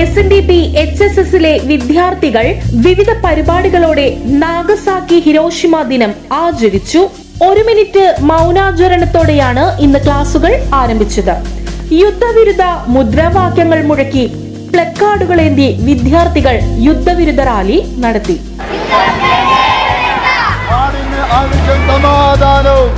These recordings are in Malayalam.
S N D P H S എസിലെ വിദ്യാർത്ഥികൾ വിവിധ പരിപാടികളോടെ നാഗസാക്കി ഹിരോഷിമ ദിനം ആചരിച്ചു. ഒരു മിനിറ്റ് മൗനാചരണത്തോടെയാണ് ഇന്ന് ക്ലാസുകൾ ആരംഭിച്ചത്. യുദ്ധവിരുദ്ധ മുദ്രാവാക്യങ്ങൾ മുഴക്കി പ്ലക്കാർഡുകളേന്തി വിദ്യാർത്ഥികൾ യുദ്ധവിരുദ്ധ റാലി നടത്തി. സമാധാനവും.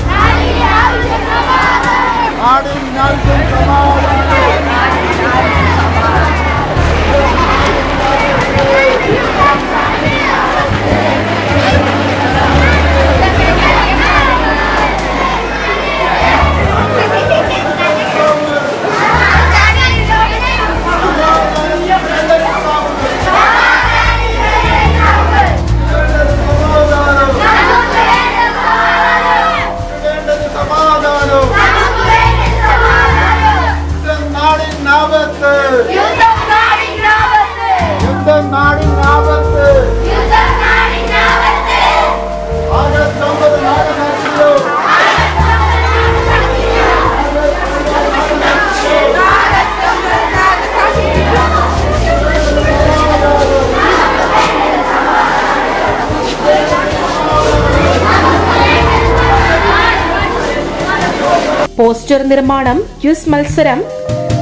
പോസ്റ്റർ നിർമ്മാണം ക്യൂസ് മത്സരം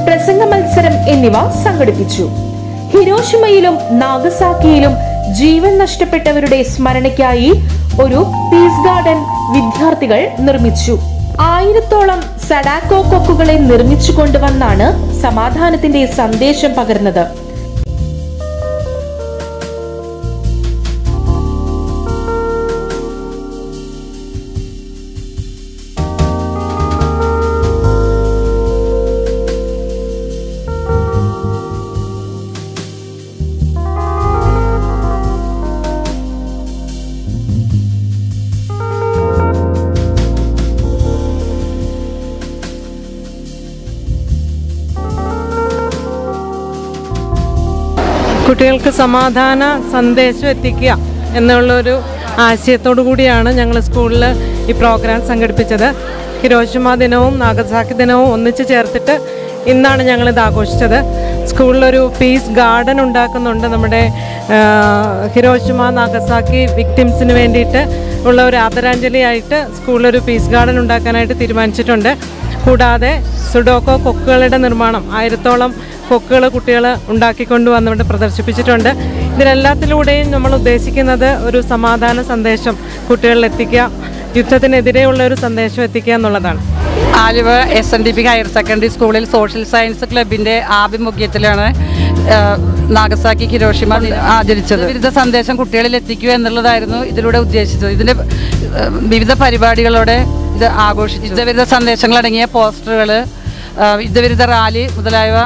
പ്രസംഗ മത്സരം എന്നിവ സംഘടിപ്പിച്ചു. ഹിരോഷിമയിലും നാഗസാക്കിയിലും ജീവൻ നഷ്ടപ്പെട്ടവരുടെ സ്മരണയ്ക്കായി ഒരു പീസ് ഗാർഡൻ വിദ്യാർത്ഥികൾ നിർമ്മിച്ചു. ആയിരത്തോളം സഡാക്കോ കൊക്കുകളെ നിർമ്മിച്ചു കൊണ്ടുവന്നാണ് സമാധാനത്തിന്റെ സന്ദേശം പകർന്നത്. കുട്ടികൾക്ക് സമാധാന സന്ദേശം എത്തിക്കുക എന്നുള്ളൊരു ആശയത്തോടു കൂടിയാണ് ഞങ്ങൾ സ്കൂളിൽ ഈ പ്രോഗ്രാം സംഘടിപ്പിച്ചത്. ഹിരോഷിമ ദിനവും നാഗസാക്കി ദിനവും ഒന്നിച്ച് ചേർത്തിട്ട് ഇന്നാണ് ഞങ്ങളിത് ആഘോഷിച്ചത്. സ്കൂളിലൊരു പീസ് ഗാർഡൻ ഉണ്ടാക്കുന്നുണ്ട് നമ്മുടെ ഹിരോഷിമ നാഗസാക്കി വിക്ടിംസിന് വേണ്ടിയിട്ട് ഉള്ള ഒരു ആദരാഞ്ജലിയായിട്ട് സ്കൂളിലൊരു പീസ് ഗാർഡൻ ഉണ്ടാക്കാനായിട്ട് തീരുമാനിച്ചിട്ടുണ്ട്. കൂടാതെ സുഡോക്കോ കൊക്കുകളുടെ നിർമ്മാണം ആയിരത്തോളം കൊക്കുകൾ കുട്ടികൾ ഉണ്ടാക്കിക്കൊണ്ട് വന്നിവിടെ പ്രദർശിപ്പിച്ചിട്ടുണ്ട്. ഇതിലെല്ലാത്തിലൂടെയും നമ്മൾ ഉദ്ദേശിക്കുന്നത് ഒരു സമാധാന സന്ദേശം കുട്ടികളിൽ എത്തിക്കുക യുദ്ധത്തിനെതിരെയുള്ള ഒരു സന്ദേശം എത്തിക്കുക എന്നുള്ളതാണ്. Aluva S N D P higher secondary സ്കൂളിൽ സോഷ്യൽ സയൻസ് ക്ലബിന്റെ ആഭിമുഖ്യത്തിലാണ് നാഗസാക്കി കിരോഷിമ ആചരിച്ചത്. വിവിധ സന്ദേശം കുട്ടികളിൽ എത്തിക്കുക എന്നുള്ളതായിരുന്നു ഇതിലൂടെ ഉദ്ദേശിച്ചത്. ഇതിന്റെ വിവിധ പരിപാടികളോടെ ഇത് ആഘോഷിച്ചു. യുദ്ധവിരുദ്ധ സന്ദേശങ്ങളടങ്ങിയ പോസ്റ്ററുകൾ യുദ്ധവിരുദ്ധ റാലി മുതലായവ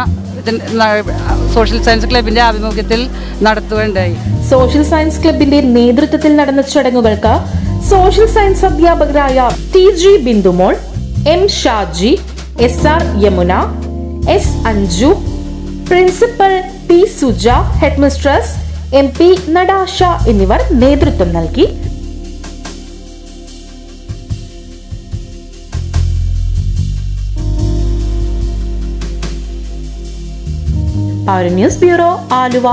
സോഷ്യൽ സയൻസ് ക്ലബിന്റെ ആഭിമുഖ്യത്തിൽ നടത്തുകയുണ്ടായി. സോഷ്യൽ സയൻസ് ക്ലബിന്റെ നേതൃത്വത്തിൽ നടന്ന ചടങ്ങുകൾക്ക് സോഷ്യൽ സയൻസ് അധ്യാപകരായ T G Bindumol M Shaji S R Yamuna S Anju principal P Suja headmistress M P Natasha എന്നിവർ നേതൃത്വം നൽകി. Power news bureau Aluva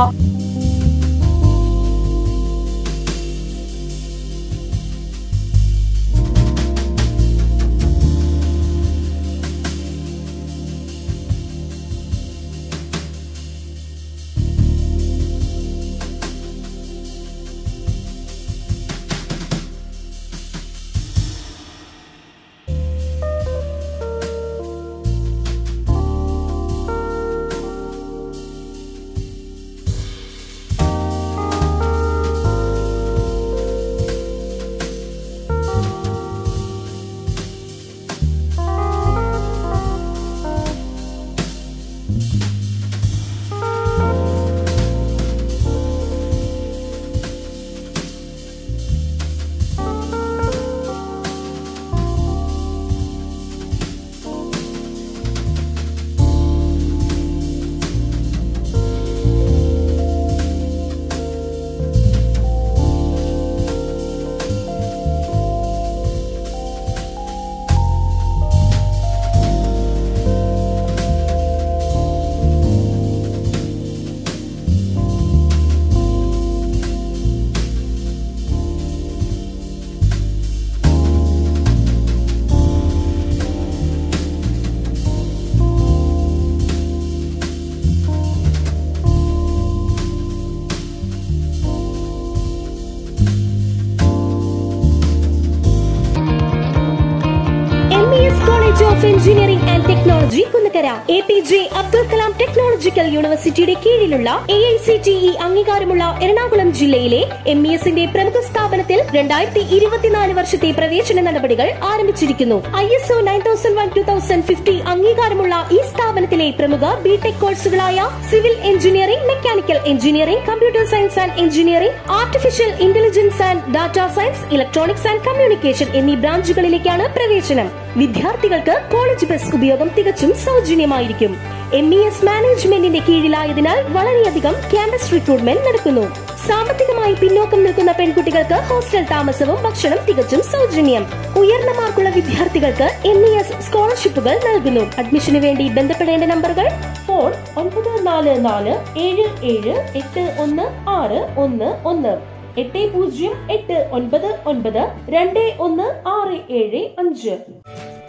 dinheirinho technology Kunnakkara A P J Abdul Kalam technological യൂണിവേഴ്സിറ്റിയുടെ കീഴിലുള്ള A I C T E അംഗീകാരമുള്ള എറണാകുളം ജില്ലയിലെ എം ഇ എസിന്റെ പ്രമുഖ സ്ഥാപനത്തിൽ രണ്ടായിരത്തി ഇരുപത്തിനാല് വർഷത്തെ പ്രവേശന നടപടികൾ ആരംഭിച്ചിരിക്കുന്നു. I S O nine thousand one two thousand fifty അംഗീകാരമുള്ള ഈ സ്ഥാപനത്തിലെ പ്രമുഖ B tech കോഴ്സുകളായ civil engineering mechanical engineering computer science and engineering artificial intelligence and data science electronics and communication എന്നീ ബ്രാഞ്ചുകളിലേക്കാണ് പ്രവേശനം. വിദ്യാർത്ഥികൾക്ക് കോളേജ് ബസ് ഉപയോഗം തികച്ചും സൗജന്യമായിരിക്കും. എം ഇ എസ് മാനേജ്മെന്റിന്റെ കീഴിലായതിനാൽ വളരെയധികം ക്യാമ്പസ് റിക്രൂട്ട്മെന്റ് നടക്കുന്നു. സാമ്പത്തികമായി പിന്നോക്കം നിൽക്കുന്ന പെൺകുട്ടികൾക്ക് ഹോസ്റ്റൽ താമസവും ഭക്ഷണം തികച്ചും സൗജന്യം. ഉയർന്ന മാർക്കുള്ള വിദ്യാർത്ഥികൾക്ക് എം ഇ എസ് സ്കോളർഷിപ്പുകൾ നൽകുന്നു. അഡ്മിഷന് വേണ്ടി ബന്ധപ്പെടേണ്ട നമ്പറുകൾ ഫോൺ ഒൻപത് നാല് നാല് ഏഴ് ഏഴ് എട്ട് ഒന്ന് ആറ് ഒന്ന് ഒന്ന്. എട്ട് പൂജ്യം എട്ട് ഒൻപത് ഒൻപത് രണ്ട് ഒന്ന് ആറ് ഏഴ് അഞ്ച്.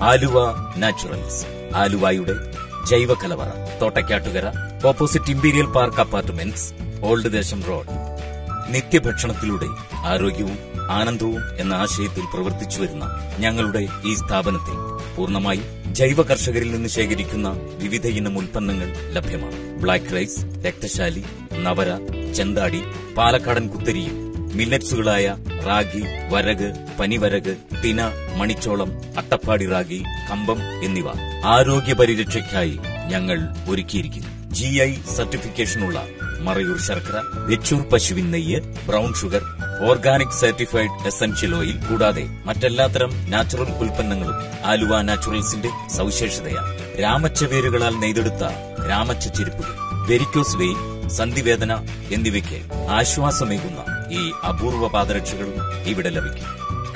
ആലുവ നാച്ചുറൽസ്. ആലുവായുടെ ജൈവ കലവറ Thottakkattukara opposite imperial park apartments. Old Desam road. നിത്യഭക്ഷണത്തിലൂടെ ആരോഗ്യവും ആനന്ദവും എന്ന ആശയത്തിൽ പ്രവർത്തിച്ചു വരുന്ന ഞങ്ങളുടെ ഈ സ്ഥാപനത്തിൽ പൂർണമായി ജൈവ കർഷകരിൽ നിന്ന് ശേഖരിക്കുന്ന വിവിധ ഇനം ഉൽപ്പന്നങ്ങൾ ലഭ്യമാണ്. ബ്ലാക്ക് റൈസ് രക്തശാലി നവര ചെന്താടി പാലക്കാടൻ കുത്തരിയും മില്ലറ്റ്സുകളായ റാഗി വരക് പനിവരക് തിന മണിച്ചോളം അട്ടപ്പാടി റാഗി കമ്പം എന്നിവ ആരോഗ്യ പരിരക്ഷയ്ക്കായി ഞങ്ങൾ ഒരുക്കിയിരിക്കുന്നു. ജി ഐ സർട്ടിഫിക്കേഷനുള്ള മറയൂർ ശർക്കര വെച്ചൂർ പശുവിൻ നെയ്യ് brown sugar organic certified essential oil കൂടാതെ മറ്റെല്ലാത്തരം നാച്ചുറൽ ഉൽപ്പന്നങ്ങളും ആലുവ നാച്ചുറൽസിന്റെ സവിശേഷതയാണ് രാമച്ച വേരുകളാൽ നെയ്തെടുത്ത രാമച്ച ചെരുപ്പുകൾ വെരിക്കോസ് വെയിൻ സന്ധിവേദന എന്നിവയ്ക്ക് ആശ്വാസമേകുന്ന ഈ അപൂർവ പാദരക്ഷകളും ഇവിടെ ലഭിക്കും.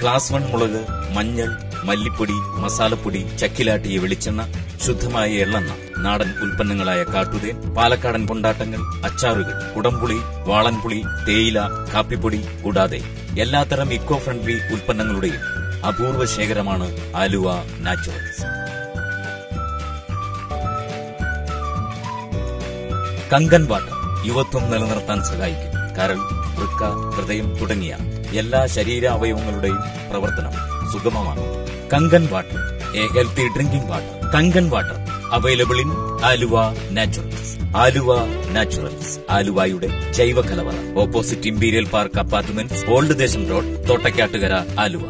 ക്ലാസ് വൺ മുളക് മഞ്ഞൾ മല്ലിപ്പൊടി മസാലപ്പൊടി ചക്കിലാട്ടിയ വെളിച്ചെണ്ണ ശുദ്ധമായ എള്ളെണ്ണ നാടൻ ഉൽപ്പന്നങ്ങളായ കാട്ടുതേൻ പാലക്കാടൻ കൊണ്ടാട്ടങ്ങൾ അച്ചാറുകൾ കുടംപുളി വാളൻപുളി തേയില കാപ്പിപ്പൊടി കൂടാതെ എല്ലാത്തരം ഇക്കോ ഫ്രണ്ട്ലി ഉൽപ്പന്നങ്ങളുടെയും അപൂർവ ശേഖരമാണ് ആലുവ നാച്ചുറൽസ്. കങ്കൻ വാട്ടർ യുവത്വം നിലനിർത്താൻ സഹായിക്കും. കരൾ വൃക്ക ഹൃദയം തുടങ്ങിയ എല്ലാ ശരീര അവയവങ്ങളുടെയും പ്രവർത്തനം സുഗമമാണ്. Kangen water a healthy drinking water Kangen water available in Aluva naturals Aluva naturals ആലുവയുടെ ജൈവ കലവറ. Opposite imperial park apartment old Desam road Thottakkattukara Aluva.